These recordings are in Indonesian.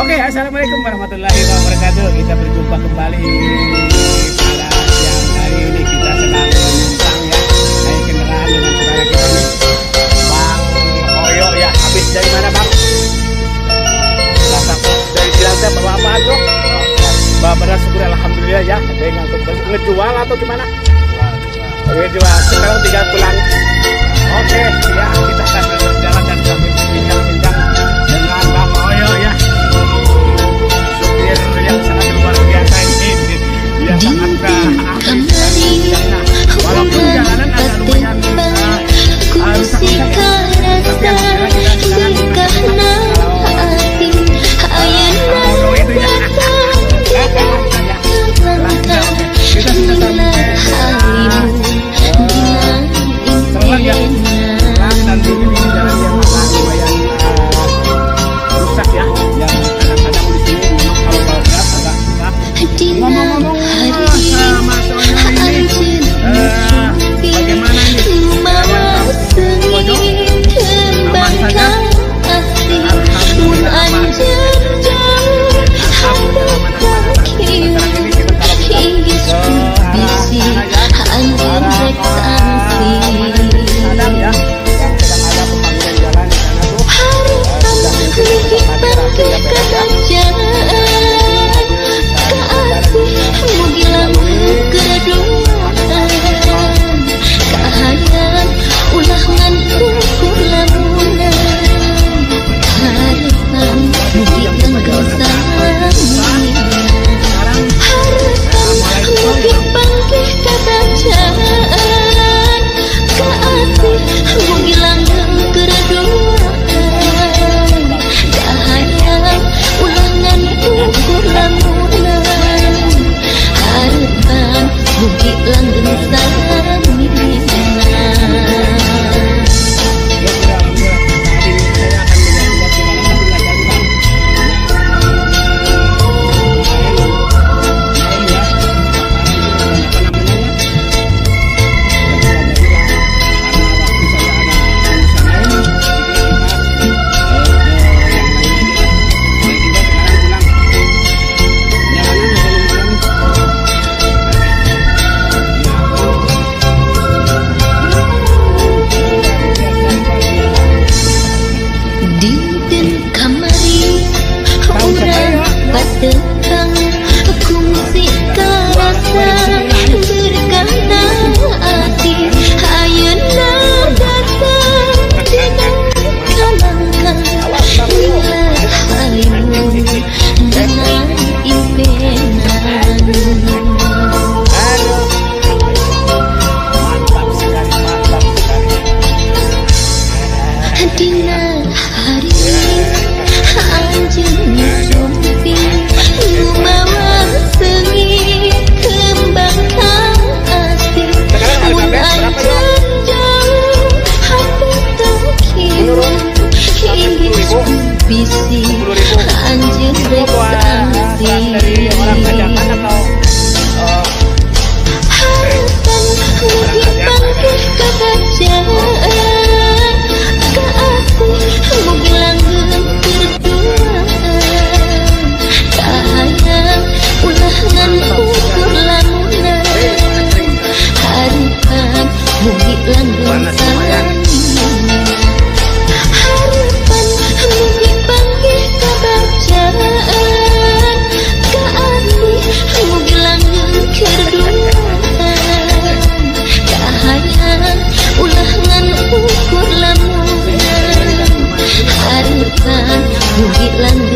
Oke, okay, assalamualaikum warahmatullahi wabarakatuh. Kita berjumpa kembali pada siang hari ini kita sedang menumpang ya naik kendaraan dengan saudara kita ini Bang Hoyo ya. Habis dari mana Bang? Cilacap. Dari Cilacap bawa pak bro? Bawa benar syukur alhamdulillah ya. Ada yang ngantuk ngejual atau gimana? Ngejual. Sekarang tinggal pulang. Oke, okay, ya kita sambil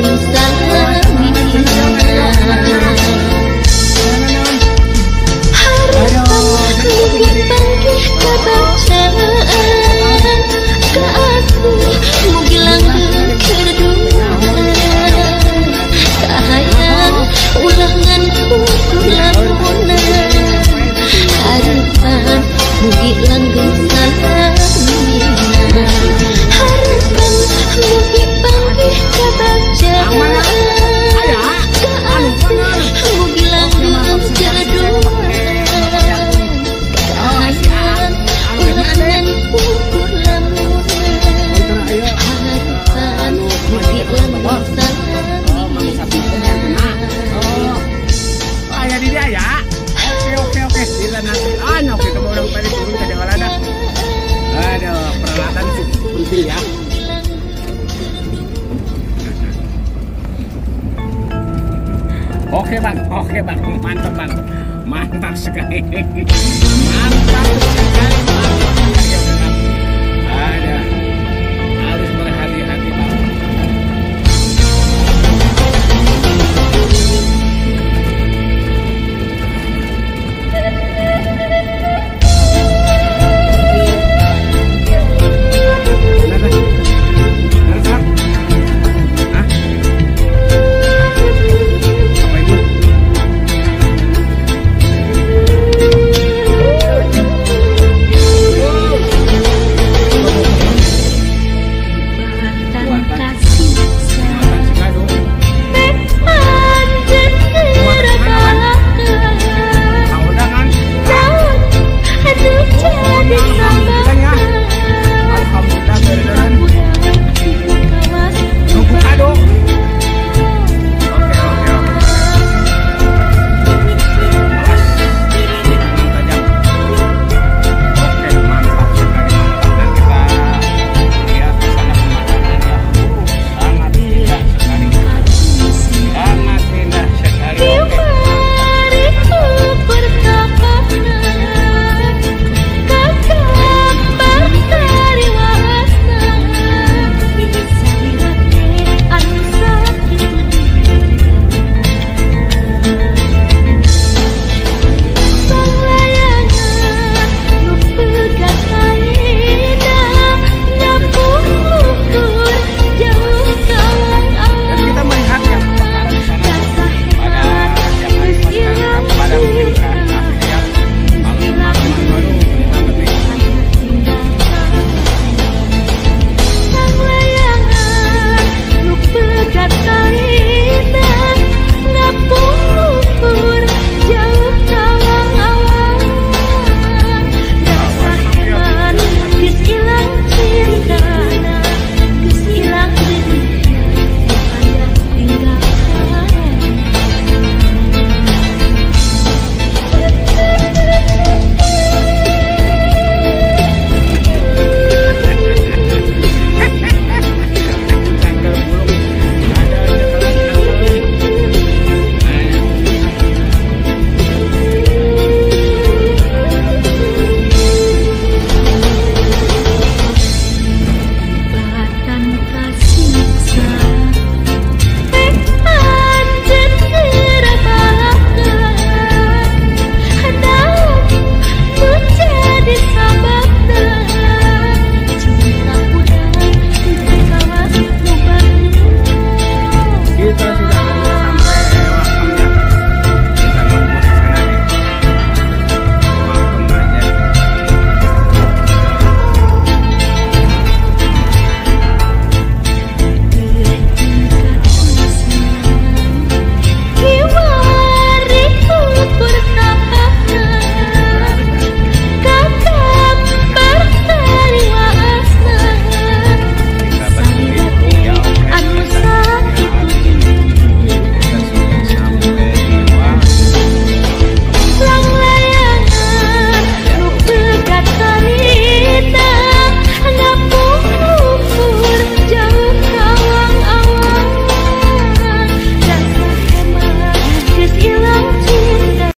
los Oke bang, mantap bang, mantap sekali.